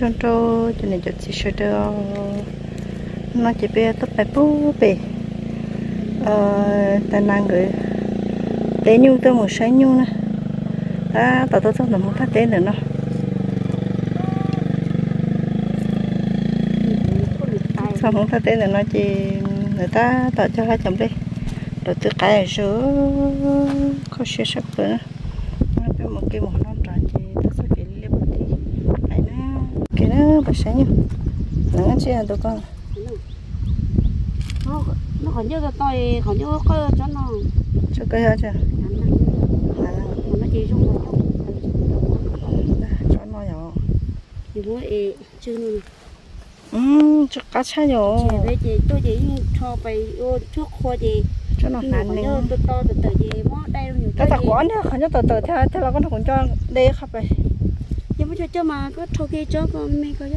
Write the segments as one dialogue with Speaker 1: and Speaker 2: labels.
Speaker 1: Cho cho cho nên cho chị sửa được nó chỉ biết tấp bài bố bể ờ ta nàng gửi tế nhu tôi một sáng nhu nè. Ta tao tôi xong rồi muốn phát tế nữa nó. Xong không phát tế nữa nó chỉ người ta tạo cho hai chồng đi. Rồi từ cái số có xe sắp nữa nó một cái một non tròn chỉ ta sẽ cái liệp thì cái nó cái bớt sáng nhá nó chỉ là tụi con
Speaker 2: nó còn nhớ cái tôi còn nhớ cái cho nó.
Speaker 1: Cho cái hết chưa à?
Speaker 2: Nó chỉ trong đó
Speaker 1: cho nó nhỏ.
Speaker 2: Thì ê chưa nữa
Speaker 1: ừ cho cá cha nhỏ.
Speaker 2: Chị với chị tôi chỉ cho bay ô trước khoa chị.
Speaker 1: Cho nó
Speaker 2: nó
Speaker 1: hàn
Speaker 2: còn
Speaker 1: lên
Speaker 2: nhớ tôi to từ từ gì mó đây nhiều
Speaker 1: cái
Speaker 2: cái
Speaker 1: tạc quán nữa không nhớ từ từ theo theo là con cũng cho
Speaker 2: mà cho cho mà có cho kia cho con mấy cái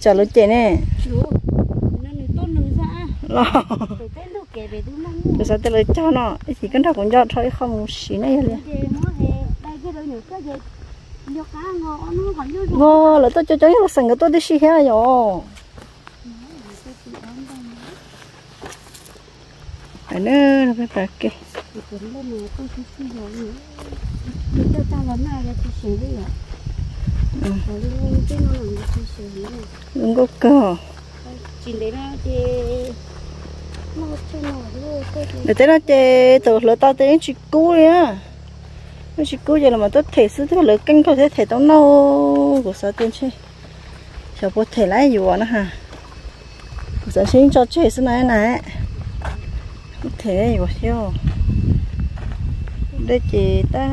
Speaker 2: cho
Speaker 1: ê nè.
Speaker 2: Chú nó nữ tốt nữ ra.
Speaker 1: Lo. Rồi sao tôi lấy cho nó. Cái gì cái nào cũng cho thôi không xí này liền.
Speaker 2: Cái cái
Speaker 1: vô là tôi cho cho nó sành cái tôi đi xí hết rồi phải nữa nó phải bạc kì
Speaker 2: mà tôi chỉ nữa. Thì cho ta vẫn là cho chị sửa đi ạ.
Speaker 1: Ừ.
Speaker 2: rồi luôn cái
Speaker 1: đúng có cờ
Speaker 2: để nó nó cho nó luôn
Speaker 1: để tới nó chơi từ lỡ tao tới chị cú đi á. Nó chị cú giờ là mà tôi thể sư thế lỡ canh có thể thể tao nâu của sao tiên chơi sao có thể lấy gì nó hả? Của sao xin cho chơi sư này này có thể gì vậy theo đây chị ta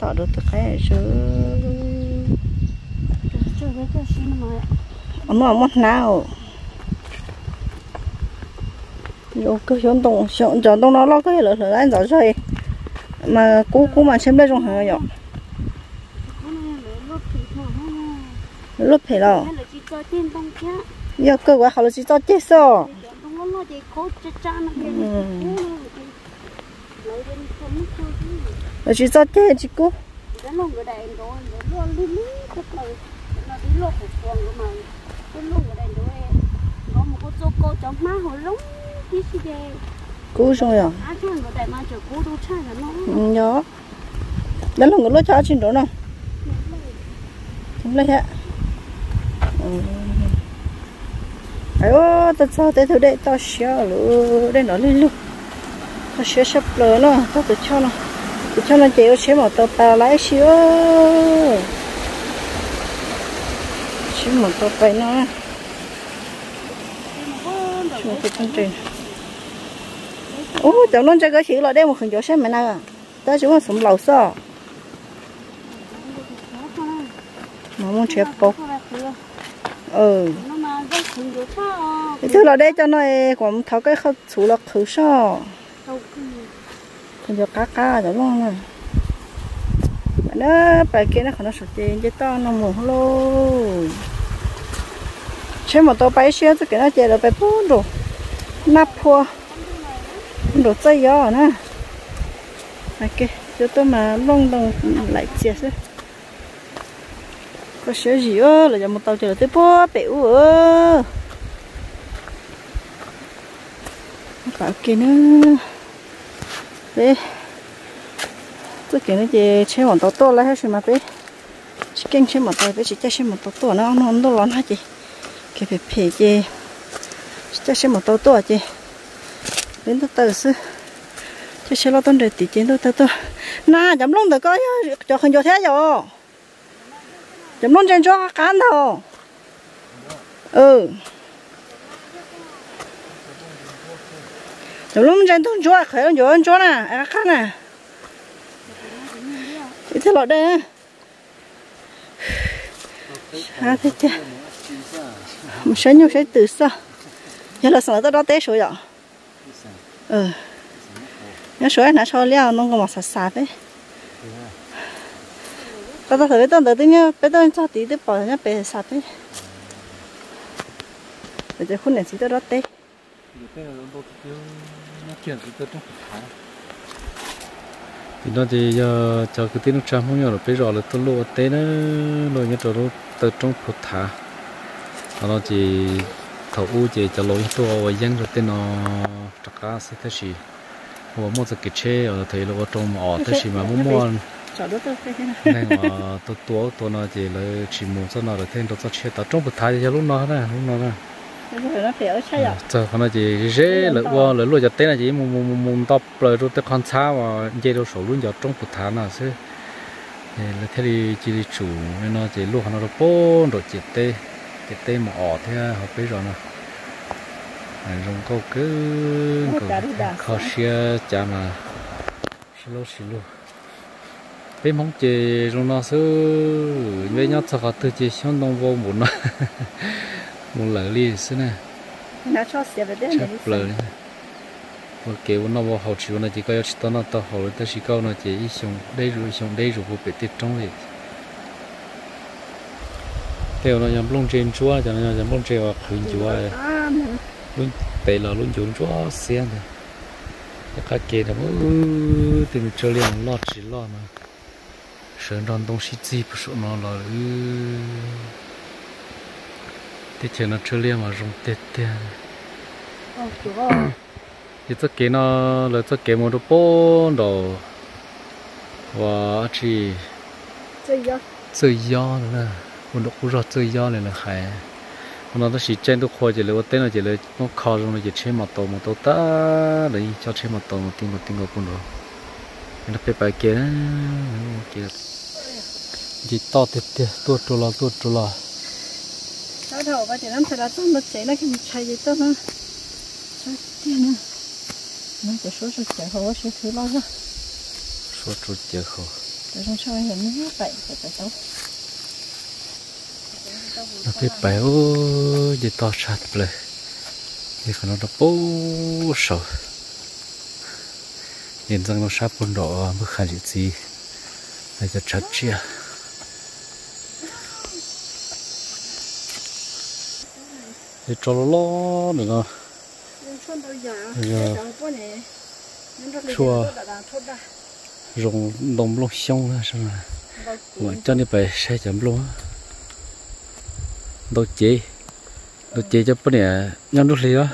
Speaker 1: tạo được thực cả sự
Speaker 2: xin mà
Speaker 1: ông nó mất nào? Yo cứ động hướng chọn động nó lo cái lỡ lỡ anh rồi mà cú cú mà xem đây trong hàng rồi
Speaker 2: là lúc ha
Speaker 1: lúc phải lo
Speaker 2: là chỉ giá
Speaker 1: giờ cơ quả họ là chỉ cho chết sao
Speaker 2: chỉ
Speaker 1: Ừ. là chỉ cho chết chị cú
Speaker 2: đi đi lột một con của mày cái lồng cái đèn rồi có một con số cô cho má hồi lúng tí xí đề
Speaker 1: cú rồi à?
Speaker 2: À chứ cái đèn mà chờ cô đâu cha là nó.
Speaker 1: Ừ nhớ. Đó là người lo cho trên đó nào. Chúng lấy hết ai ô tao sao tới thứ đây tao xéo luôn đây nó lên luôn. Tao xéo sắp lỡ nó tao tự cho nó. Tự cho nó chịu xéo mà tao tao lái xéo xéo mà tao phải nó xéo cái chương trình. Ô cháu nó chơi cái xíu là đây một phần chỗ xem mày nào tao chỉ muốn sống lâu sao mà muốn chép bốc. Ừ.
Speaker 2: Nó
Speaker 1: thứ là đây cho nó còn tháo cái khâu chủ là khử sao
Speaker 2: đâu cứ
Speaker 1: cho cá cá rồi luôn nè nó bài kia nó không nó sạch tiền chứ to, nó mù luôn chứ mà tôi bay xe tôi cái nó chơi là bay bốn đồ. Nắp phua đồ chơi gió nè bài kia, cho tôi mà lông đồng lại chết đấy có sữa gì ơ, là cho một tàu chờ tới bố bẻo ơ. Bảo kia nữa. Bé tôi kia nó chỉ chơi một tàu to lấy hết rồi mà bé chỉ kinh chơi một tàu bé chỉ chơi một tàu to nó nó nó lớn hả chị cái bé phê chị chỉ chơi một tàu to. Chị đến tôi tự sư chơi chơi lo tuần để tí chiến tôi tôi tôi na chấm luôn được coi cho không cho thế rồi chấm luôn trên cho cán đâu ừ chấm luôn trên tung cho khởi cho anh cho nè anh khác nè đi theo lọt đây à thế chứ một sáng nhau sẽ tự sao? Giờ là sáng tới đó té số rồi ừ nhớ sủi nãy sau leo, nó còn một sạch sạch đấy tao tao thấy tao tự nhớ bé tao cho tí tiếp bỏ nhá bé sạch đấy bây giờ khuôn này chỉ tới đó té
Speaker 3: thì nó thì giờ cho cái tiếng trăm không nhớ là bây giờ là tôi lúa té nó rồi như chỗ đó từ trong phút thả. Nó chỉ thầu u chỉ cho lối tôi dân rồi tên nó chắc cả sẽ thế gì và mua cái chế ở thấy là trong ở thế gì mà muốn mua nên mà tôi tôi tôi nó chỉ là chỉ muốn cho nó là thêm tôi cho chế tại trong phút thả thì lúc nó nè lúc nó nè giờ nói gì dễ lỡ qua lỡ luôn giờ tên là gì mùng mùng mùng top rồi rồi tới con xa mà dễ đâu sổ luôn giờ trong phút thả nào chứ. Là thế thì chỉ đi chủ nên nó chỉ lúc nó bốn rồi chỉ tê cái tê mà ỏ thế họ biết rồi nè. Dùng câu cứ khó xia chả mà. Xí lô xí lô. Bên mong chỉ dùng nó sư với nhau cho họ tự chỉ xong đông vô một nó một lỡ đi xí nè.
Speaker 1: Nó cho xia về đây
Speaker 3: chắc lỡ một kiểu nó vào hậu chịu nó chỉ có chỉ tao nó tao hậu tao chỉ câu nó chỉ ít xong đây rồi xong đây rồi bị tiết trong này theo nó nhắm lông trên chúa cho nó nhắm lông trên hoặc khuyên chúa luôn tệ là luôn dùng chúa xem này cái kia mỗi tìm chơi liền lo chỉ lo mà. Sơn đòn đông sĩ gì số nó là thế chơi nó chơi liền mà dùng tết tết thì tất cả nó là tất cả một bộ đồ. Và chỉ tự do nữa một độ cũng rất tự do này là hay nó nó chỉ trên tôi khoa chỉ là tên là chỉ là nó khó rồi nó chỉ trên mặt tổ một tổ ta. Đấy cho trên mặt tổ một tiếng một tiếng một con rồi nó phải bài kia. Kia. Chỉ to tiệt tiệt tuột trôi lo tuột trôi lo
Speaker 1: đó đầu và để làm thật là tốt mà chế là cái chạy gì tốt nó chạy tiền nữa nó chỉ số số chạy hồ số thứ lo ra
Speaker 3: số số chạy hồ
Speaker 1: rồi trong sau này nó vậy phải phải tốt
Speaker 3: nó phải béo gì to sạch rồi thì còn nó đã bố sầu nhìn rằng nó sắp quân độ mức khả gì là cho chặt chia thì cho nó lo nữa chua. rồng đồng lông xong ra xong rồi mà cho nên phải xe chấm luôn đồ chế đồ chế cho bữa nay nhau lúc gì đó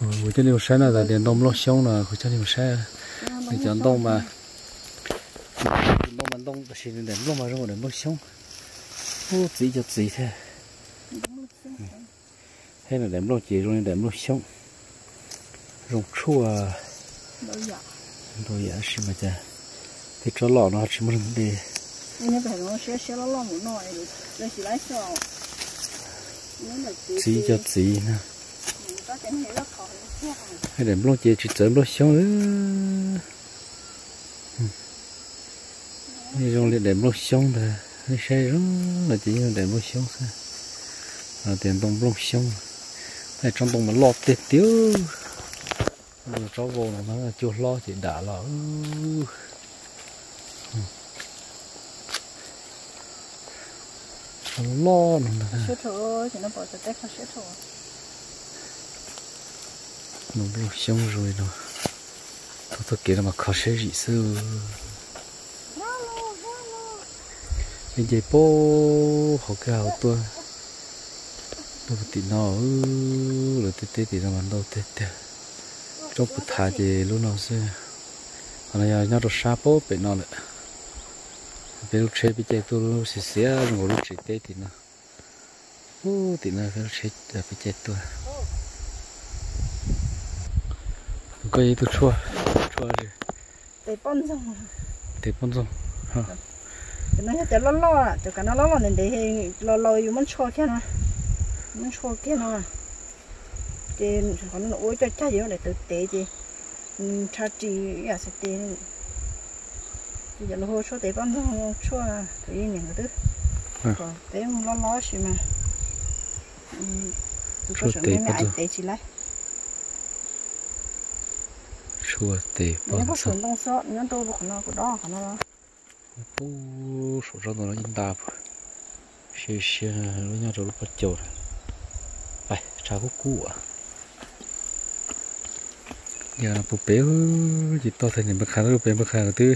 Speaker 3: ừ cho nên xe là điện đông lông xong là cho nên xe. Thì chọn đông mà. đông mà đông thì điện lông mà rồi điện lông xong ô chỉ cho chỉ thế hay là đệm lông chỉ rồi đệm lông xong rồng chua đồ giả xí mà cha thì cho lọ nó chỉ muốn đi. Chỉ cho chỉ nè hay đệm lông chỉ chỉ lông xong nữa. Đi trong liền đệm lông xong rồi hay say rất là chỉ đệm lông xong thôi tiền đông lông xong này trong đông mà lọt tiệt tiêu rồi cháu vô nó nó chưa lo chỉ đã là nó lo nó
Speaker 1: sữa thổ thì nó bỏ cho tết sữa thổ.
Speaker 3: Nó bị xong rồi nó tôi tôi kia mà khó sẽ gì sư bây giờ bố họ cái hậu tôi cho bút tì nó rồi tê tê thì nó bắn đầu tê tê cho bút thả gì luôn nó xưa còn là nhau rồi sáp bố bị nó nữa bị lúc chơi bị chơi tôi lúc xì xì rồi lúc chơi tê thì nó ô thì nó phải lúc chơi bị chơi tôi có gì tôi chua chua gì
Speaker 1: tê bông xong
Speaker 3: tê bông xong hả
Speaker 1: cái này hết tê lo lo à tụi cái nó lo lo nên để lo lo yêu muốn cho cái nó nó xô kia nó chị còn nó ôi cho cha gì nó để tự tế gì, cha chị à sẽ tế chị giờ lô số tế bắn nó xô là tự nhiên nhận được à. còn tế nó lo xí mà. Ừ, xô tế bắn tế chị lại
Speaker 3: xô tế
Speaker 1: bắn
Speaker 3: nó
Speaker 1: có súng đông sọ nó đâu có nó có đó có nó
Speaker 3: bố số ra nó nhìn đáp xíu xíu, nó nhớ rồi lúc bắt chồi phải trả có cũ à giờ là bộ béo chỉ to thành những bậc khá rồi béo bậc khá rồi tư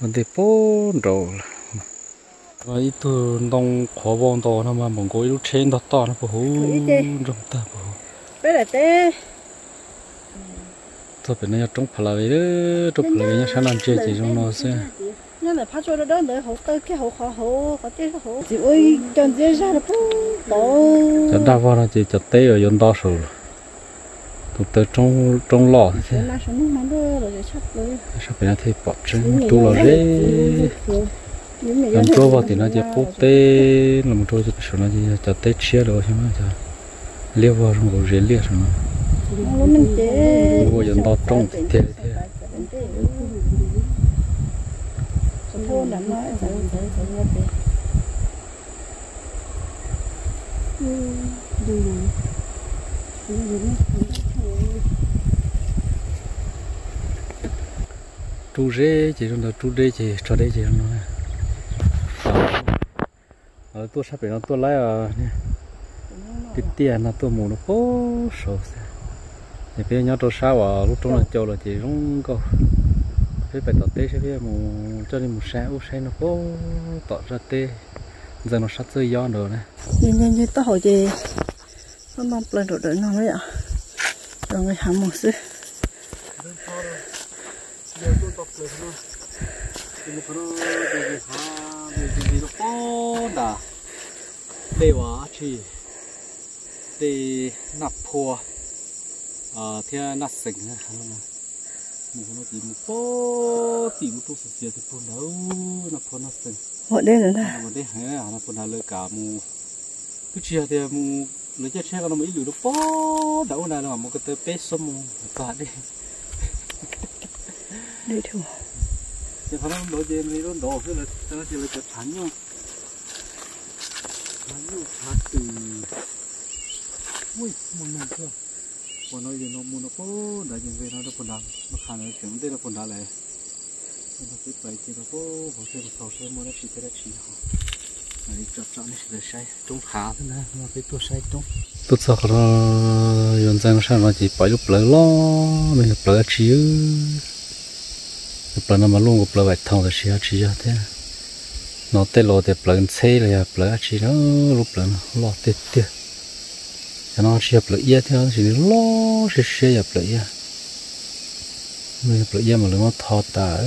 Speaker 3: vấn đề bốn rồi rồi ít tu đông khó vong to nó mà mong có ít trên đó to nó bộ hú rong ta bộ
Speaker 1: bé là tế
Speaker 3: thôi bên này trong phải là vậy đó trong phải là vậy sáng làm chơi chỉ trong nó sẽ
Speaker 1: nhưng mà phát cho nó đó để hậu cái cái hậu khó hậu khó tiếc hậu chỉ ơi chân dễ ra là bố tổ
Speaker 3: cho đa vào là chỉ cho té ở yon đa số tụ tới trong trong lò thế
Speaker 1: là số nó nó đó rồi chắc rồi
Speaker 3: sao bên này thấy bỏ chân tu là dễ còn cho vào thì nó chỉ bút té làm cho cho số nó chỉ cho té chia rồi chứ mà cho liêu vào trong cái dễ liêu xong
Speaker 1: nó mình chế
Speaker 3: Ủa, giờ nó trông thế thế.
Speaker 1: Thôi là nó sẽ sẽ sẽ ra thế
Speaker 3: chú rễ chỉ trong đó chú rễ chỉ cho đây chỉ trong nó ở tôi sắp đến tôi lấy à cái tiền nó tôi mua nó bố số thì bây giờ tôi sao à lúc trong là châu là chỉ rong câu cái bài tập tê sẽ biết một cho nên một sáng u sáng nó bố tỏ ra tê. Giờ nó sắp rơi gió rồi nè.
Speaker 1: Nhìn nhìn nhìn tao hỏi gì nó mong lên rồi đợi nó đấy ạ? Rồi người hàm một xíu
Speaker 3: để quá chỉ để nạp phùa ờ theo nạp sình một nó một một
Speaker 1: đây rồi nè
Speaker 3: đây phùa nào lơ cả mu cứ chia thì mu lấy cho xe nó mới lừa được phố đâu này là một cái tơ pé xôm mu cả đi
Speaker 1: đi thôi
Speaker 3: thì hắn nó nói gì thì nó đổ cái là nó chỉ là cái nhau thánh nhau thánh từ ui một mình chưa còn nói gì nó mua nó có đã những về nó nó còn đá nó khả nó chuyển đây nó còn đá lại nó biết vậy thì nó có hồ sơ nó sau sẽ mua nó chỉ cái đó chỉ họ này chọn chọn này là sai trong khá thế này nó biết tôi sai trong tôi sợ nó yon sang sang nó chỉ bảy lúc lỡ lo mình lúc lỡ chỉ lúc lỡ nó mà luôn lúc lỡ vạch thằng là chỉ chỉ thế nó tới lo thì lỡ xe là lỡ chỉ nó lúc lỡ lo tê tê cho nó sẽ lỡ ia theo chỉ lo sẽ sẽ nhập lỡ ia mình lỡ ia mà nó thò ta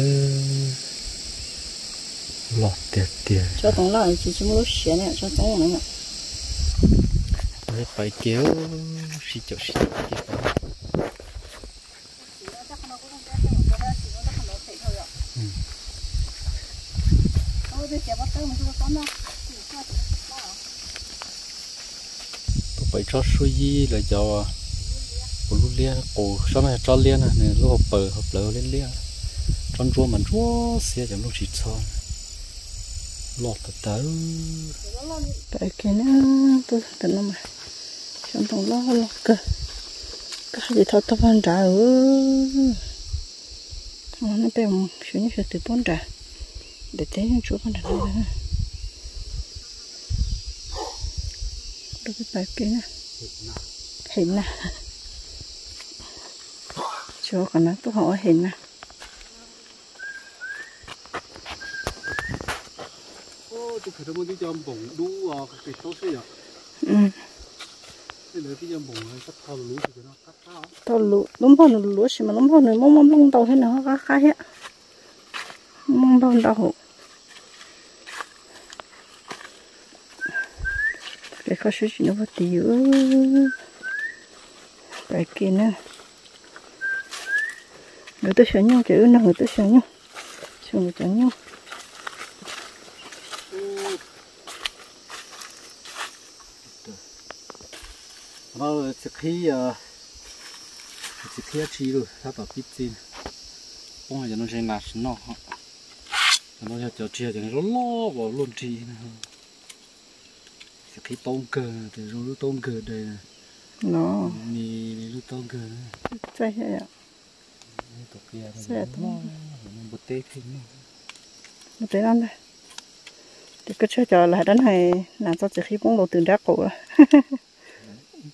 Speaker 3: lo tê tê
Speaker 1: cho tổng lại chỉ chỉ một xé này cho tổng này
Speaker 3: Đấy, phải kéo xí chỗ xí tụi phải cho bởi cho suy là cho bộ lúc lia cổ cho này cho lia này lúc hộp bờ, hộp lỡ lên lia trong chùa mình chua xe chẳng lúc chỉ cho. Lọt tới tớ.
Speaker 1: Tại cái nó tôi tận nó mà. Trong tổng lo lo cơ. Cái gì thôi tôi phân trả ừ nó bèo xuống như những sự tự phân trả để thế chúa chỗ phân trả nó nữa được cái bài kia nè hình nè. Chỗ còn nó tôi hỏi hình nè.
Speaker 3: Ô tôi phải mua cái chom bổng đu à cái tốt thế à
Speaker 1: ừ.
Speaker 3: Cái này cái chom bổng này cắt thao lú thì nó cắt thao
Speaker 1: tao lú lúm bao nó lúa xí mà lúm bao nó mong mong lông tàu thế nào cá cá hết. Mong bao tàu hộ có số chỉ nó vô tiểu bài kia nữa người ta sợ nhau chữ nó người ta sợ nhau sợ người ta nhau
Speaker 3: mà trước khi trước khi chỉ rồi ta tập biết gì ông ấy nó sẽ nát nó nó cho chơi thì nó lo vào luôn chi nữa sẽ khi tông cờ thì rồi tông cờ đây
Speaker 1: nó.
Speaker 3: Mì lúc tông cờ
Speaker 1: sai thế ạ.
Speaker 3: Tục kia nó nó bột tê thêm nó
Speaker 1: một tí ăn đây. Thì cứ chơi trò lại đó này làm cho chỉ khi bóng đầu từ ra cổ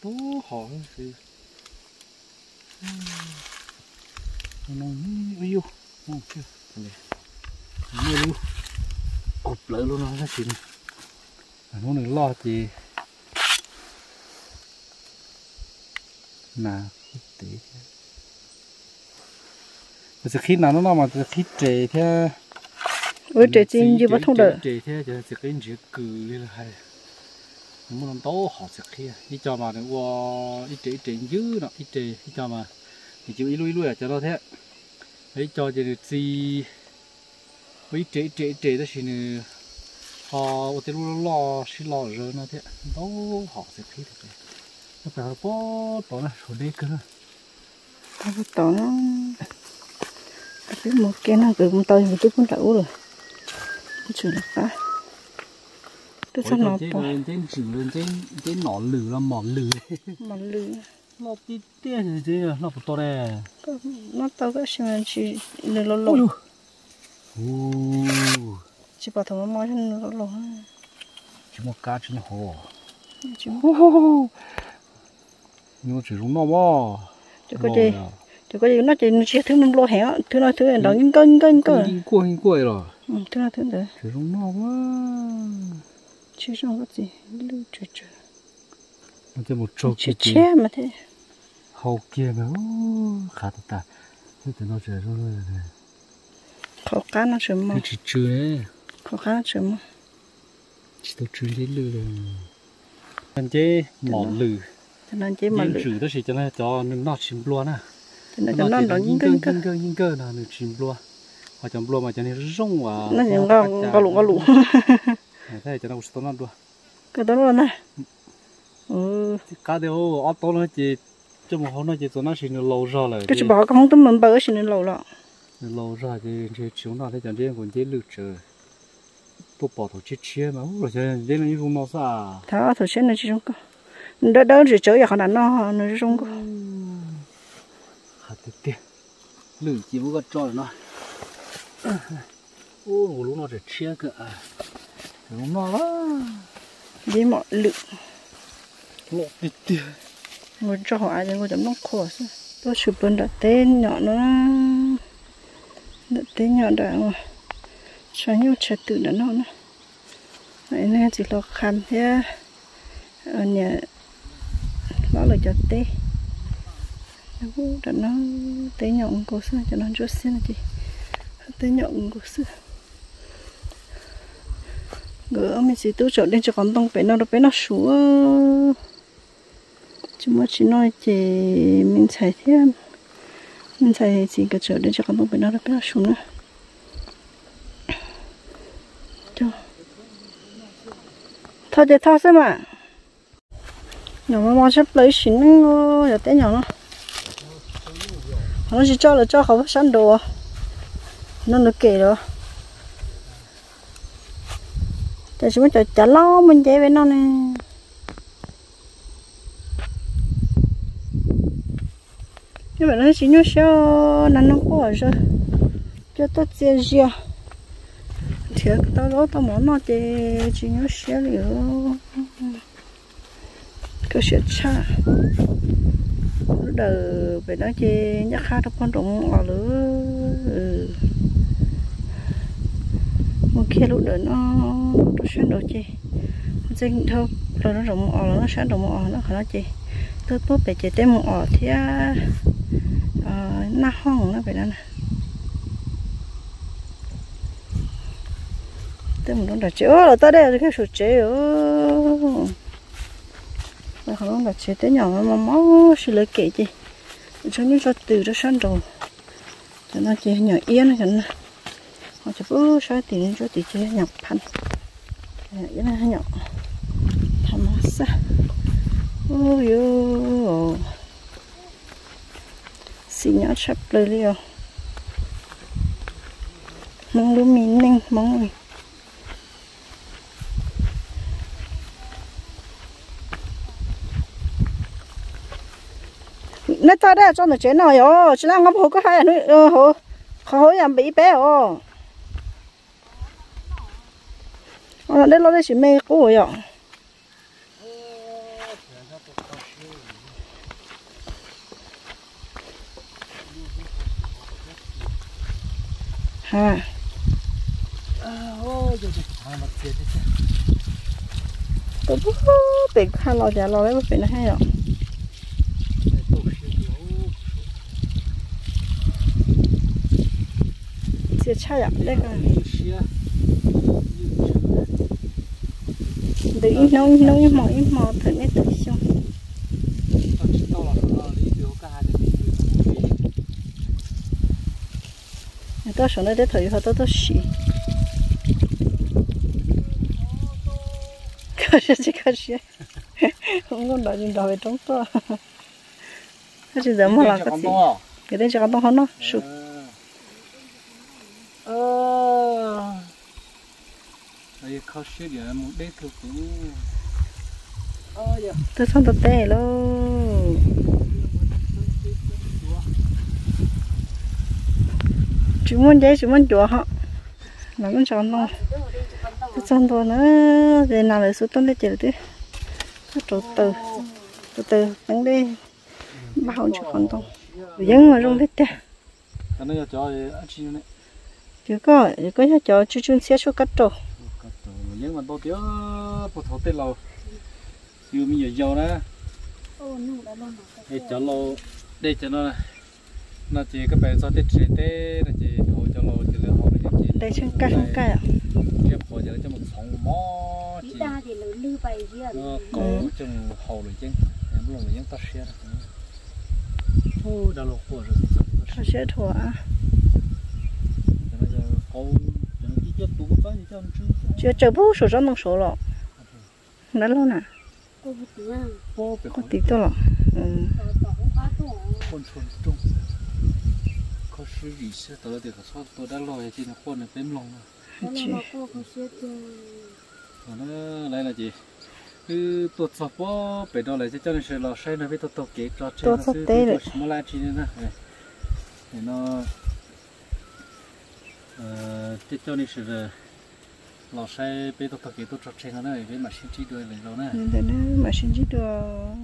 Speaker 3: tố họ sự nó yêu không chưa. Này mua luôn cụp lại luôn nó ra xin nó đừng lo gì nà tí Bây khi nào nó mà khi trề theo
Speaker 1: ui trời chín như vẫn không đợi.
Speaker 3: trề theo giờ sẽ cái chữ cừ đi là hay. Nó muốn tố họ sẽ kia đi cho mà nó qua ít trề trề dữ nó ít trề đi cho mà thì chịu ít lui lui à cho nó thế. Ấy cho cho được gì với trễ trễ trễ đó thì họ ở đây lo xí lo rồi nó thế tố họ sẽ khi được nó phải có đó là số đây cơ
Speaker 1: Tao có tỏ nó biết một cái nó cứ một tao một chút cũng đậu rồi Nó chịu được phá Tôi sao nó bỏ
Speaker 3: lên trên chữ lên trên trên nỏ lử là mỏ lử
Speaker 1: Mà lư
Speaker 3: nó tí tiền gì thế nó phải to đây
Speaker 1: Nó tao có xem chỉ Lư lô lô
Speaker 3: ui
Speaker 1: Chỉ bảo thằng nói cho nó lô
Speaker 3: chỉ một cá trên hồ.
Speaker 1: Chỉ
Speaker 3: nhưng mà chỉ đúng nó bò.
Speaker 1: Chỉ có gì? Chỉ có gì? Nó chỉ chỉ thứ nó lô hẻo. Thứ nó thứ đó những cân cân cơ
Speaker 3: đi qua đi qua rồi.
Speaker 1: Ừ thứ nó thứ đó
Speaker 3: chỉ đúng nó quá.
Speaker 1: Chứ không có gì? Lư trừ trừ
Speaker 3: nó chỉ một trâu
Speaker 1: Chỉ che mà thế.
Speaker 3: Hậu kia mà khá tốt ta. Thế thì nó sẽ rồi rồi này
Speaker 1: nó sớm mà
Speaker 3: cái chỉ chưa ấy
Speaker 1: Khó nó sớm mà
Speaker 3: chỉ tôi chưa đến lư. Rồi anh chế mỏ
Speaker 1: Cho nên chỉ mà
Speaker 3: nhưng
Speaker 1: lư.
Speaker 3: chữ đó chỉ cho nó cho nó nó chìm luôn à
Speaker 1: nên cho nó nó những cơ
Speaker 3: những cơ những cơ là nó chìm luôn hoặc chìm luôn mà cho nên rong vào
Speaker 1: Nó những có có lụ có lụ
Speaker 3: thế cho nó sẽ nó luôn
Speaker 1: cái đó luôn này ừ.
Speaker 3: Cá đều ở to nó chỉ cho một hôm nó chỉ tụi nó chỉ nó lâu rồi là
Speaker 1: cái chỉ bảo không tụi mình bơ xin nó lâu lọ.
Speaker 3: Lâu rồi thì chỉ chiếu nó thế chẳng riêng còn chế lự trời bố bỏ thổ chết chia mà rồi cho nên là những nó sao
Speaker 1: tháo thử xem nó chỉ trong có đỡ đỡ chỉ chơi họ là nó nó trong có
Speaker 3: hạt tiệt lử chỉ có cho nó ô lúc nó để chia cơ nó đó
Speaker 1: gì mà lự
Speaker 3: lột tiệt tiệt
Speaker 1: người cho họ ai người chấm nó khổ tôi chụp bên đã tên nhỏ nó đã tên nhỏ đã mà cho nhiều trật tự nữa nó nữa. Này nè chỉ lo khăn thế ở nhà nó là cho tê nó cũng đã nó tê nhọn cổ xưa cho nó chút xin là chị. Tê nhọn cổ xưa gỡ mình chỉ tu trở đến cho con tông bé nó bé nó xuống chúng mà chỉ nói chị mình xài thêm. Mình xài chỉ cái trở đến cho con tông bé nó bé nó xuống nữa cho thôi để thôi xem mà nhỏ mà mong sắp lấy xin nó giờ té nhỏ nó. Nó chỉ cho là cho không sẵn đồ. Nó được kể rồi. Tại chúng cho chả lo mình chạy với nó nè. Nhưng mà nó chỉ nhớ sao nó nó có rồi. Cho tôi chơi gì thì tao đó tao muốn nó chơi chỉ nhớ xe liệu cái xe cha đờ về nó chơi nhắc khá được con rụng ở lứa ừ. một kia lúc đó nó nó sáng đồ chơi chính thôi rồi nó rộng ở nó sáng rộng ở nó khỏi nó chơi tôi tốt bị chơi tem ở thì na hong, nó vậy đó nè. Tôi muốn đặt đã chơi là tôi đây là cái số chế ở nó không đặt chế tới nhỏ mà máu xí lấy kệ chị cho nên cho từ cho sân đồ cho nó chơi nhỏ yên cho nó họ chỉ bố sai tiền cho tỷ chế nhập pan cái này nhỏ tham sa ôi yo xì nhỏ chắp lời liều mong đứa mình ninh mong mình nó ta đã cho nó chế nào yo chỉ là ngắm hồ có hai nữa ờ, hồ hồ làm bị bé ô nó đây, lo đây chỉ mê cô ạ. Ha. Tôi bố tiền hai lo già lo đấy mà phải nó hay rồi chia chai ạ đây cả để ít nấu nấu ít mỏ ít mỏ thử nét tự xong tôi sống đây để thử họ tôi tôi xì cái gì cái gì không có nói gì về trong tôi cái gì giờ mà làm cái gì cái đấy chỉ có tông nó sụp
Speaker 3: ờ đây khó xíu để một đế thực cũng
Speaker 1: tôi xong tôi tè luôn. Chú muốn giấy chú muốn chùa họ. Nó cũng chọn đâu tôi xong tôi nữa. Để nào lại số tốn để chờ tí nó trộn từ. Từ từ đứng đi bao chú còn đâu dân mà rung hết
Speaker 3: này
Speaker 1: chứ có chứ có cho chú chú xe số cắt rồi
Speaker 3: nhưng mà tôi tiếc bộ thầu tết lâu yêu mi giờ giàu đó. Để cho. lâu để cho nó nó chỉ cái bề cho tết chỉ tết nó chỉ thầu cho lâu chỉ là họ nó chỉ
Speaker 1: đây chân cay chân cay à?
Speaker 3: chỉ họ chỉ là cho một phòng mó chỉ
Speaker 2: ta thì lớn lưu bày riêng
Speaker 3: nó có trong hậu rồi chứ. Em lúc mà những ta xe ô đã lâu qua rồi.
Speaker 1: Nó sẽ thua à chưa chờ bố sổ ra mong sổ lọ đã lâu nè có tí
Speaker 3: to lọ lại tiết theo
Speaker 2: này là
Speaker 3: lò xe bây giờ thực hiện tôi cho trên nó này với mà xin chỉ đôi
Speaker 1: lên rồi nè mà xin chỉ đôi